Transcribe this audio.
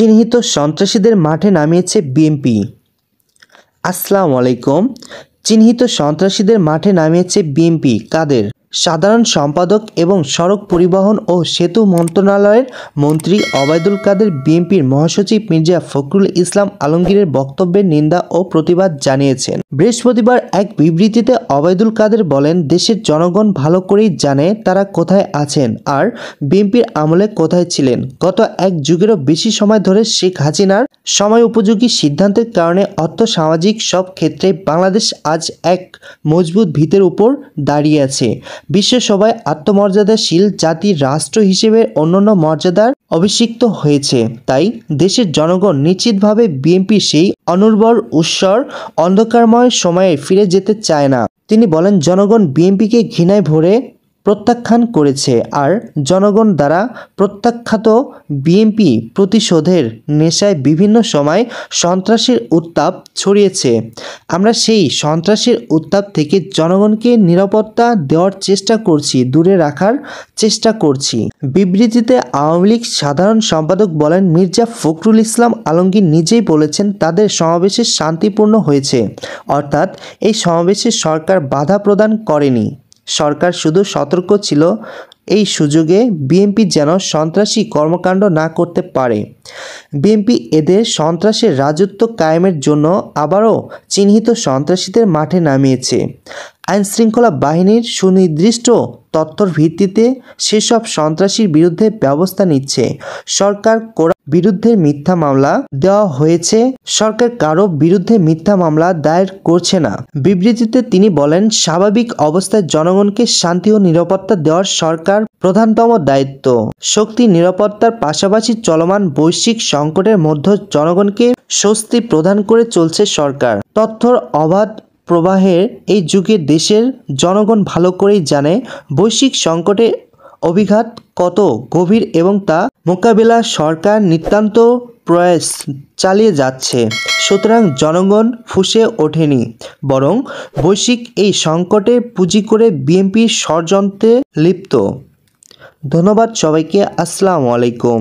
চিহ্নিত সন্ত্রাসীদের মাঠে নামিয়েছে বিএনপি। আসসালামু আলাইকুম। চিহ্নিত সন্ত্রাসীদের মাঠে নামিয়েছে বিএনপি। কাদের? সাধারণ সম্পাদক এবং সড়ক পরিবহন ও সেতু মন্ত্রণালয়ের মন্ত্রী অবায়দুল কাদের বিএনপির মহাসচিব মির্জা ফখরুল ইসলাম আলমগীরের বক্তব্যের নিন্দা ও প্রতিবাদ জানিয়েছেন। বৃহস্পতিবার এক বিবৃতিতে অবায়দুল কাদের বলেন, দেশের জনগণ ভালো করেই জানে তারা কোথায় আছেন আর বিএনপির আমলে কোথায় ছিলেন। গত এক যুগেরও বেশি সময় ধরে শেখ হাসিনার সময় উপযোগী সিদ্ধান্তের কারণে অর্থ সামাজিক সব ক্ষেত্রে বাংলাদেশ আজ এক মজবুত ভিতের উপর দাঁড়িয়ে আছে। বিশ্ব সবাই আত্মমর্যাদাশীল জাতির রাষ্ট্র হিসেবে অন্যান্য মর্যাদার অভিষিক্ত হয়েছে। তাই দেশের জনগণ নিশ্চিতভাবে বিএনপি সেই অনুর্বর উৎসর অন্ধকারময় সময়ে ফিরে যেতে চায় না। তিনি বলেন, জনগণ বিএনপিকে ঘৃণায় ভরে প্রত্যাখ্যান করেছে আর জনগণ দ্বারা প্রত্যাখ্যাত বিএনপি প্রতিশোধের নেশায় বিভিন্ন সময় সন্ত্রাসের উত্তাপ ছড়িয়েছে। আমরা সেই সন্ত্রাসের উত্তাপ থেকে জনগণকে নিরাপত্তা দেওয়ার চেষ্টা করছি, দূরে রাখার চেষ্টা করছি। বিবৃতিতে আওয়ামী লীগ সাধারণ সম্পাদক বলেন, মির্জা ফখরুল ইসলাম আলমগীর নিজেই বলেছেন, তাদের সমাবেশে শান্তিপূর্ণ হয়েছে। অর্থাৎ এই সমাবেশে সরকার বাধা প্রদান করেনি। সরকার শুধু সতর্ক ছিল, এই সুযোগে বিএনপি যেন সন্ত্রাসী কর্মকাণ্ড না করতে পারে। বিএনপি এদের সন্ত্রাসের রাজত্ব কায়েমের জন্য আবারও চিহ্নিত সন্ত্রাসীদের মাঠে নামিয়েছে। আইনশৃঙ্খলা বাহিনীর সুনির্দিষ্ট তথ্যর ভিত্তিতে সেসব সন্ত্রাসীর বিরুদ্ধে ব্যবস্থা নিচ্ছে। সরকার কোরা বিরুদ্ধে মিথ্যা মামলা দেওয়া হয়েছে। সরকার কারও বিরুদ্ধে মিথ্যা মামলা দায়ের করছে না। বিবৃতিতে তিনি বলেন, স্বাভাবিক অবস্থায় জনগণকে শান্তি ও নিরাপত্তা দেওয়ার সরকার প্রধানতম দায়িত্ব। শক্তি নিরাপত্তার পাশাপাশি চলমান বৈশ্বিক সংকটের মধ্যে জনগণকে স্বস্তি প্রদান করে চলছে সরকার। তথ্যর অবাধ প্রবাহের এই যুগে দেশের জনগণ ভালো করেই জানে বৈশ্বিক সংকটে অভিঘাত কত গভীর এবং তা মোকাবেলা সরকার নিতান্ত প্রয়াস চালিয়ে যাচ্ছে। সুতরাং জনগণ ফুসে ওঠেনি, বরং বৈশ্বিক এই সংকটে পুঁজি করে বিএনপির ষড়যন্ত্রে লিপ্ত। ধন্যবাদ সবাইকে, আসসালামু আলাইকুম।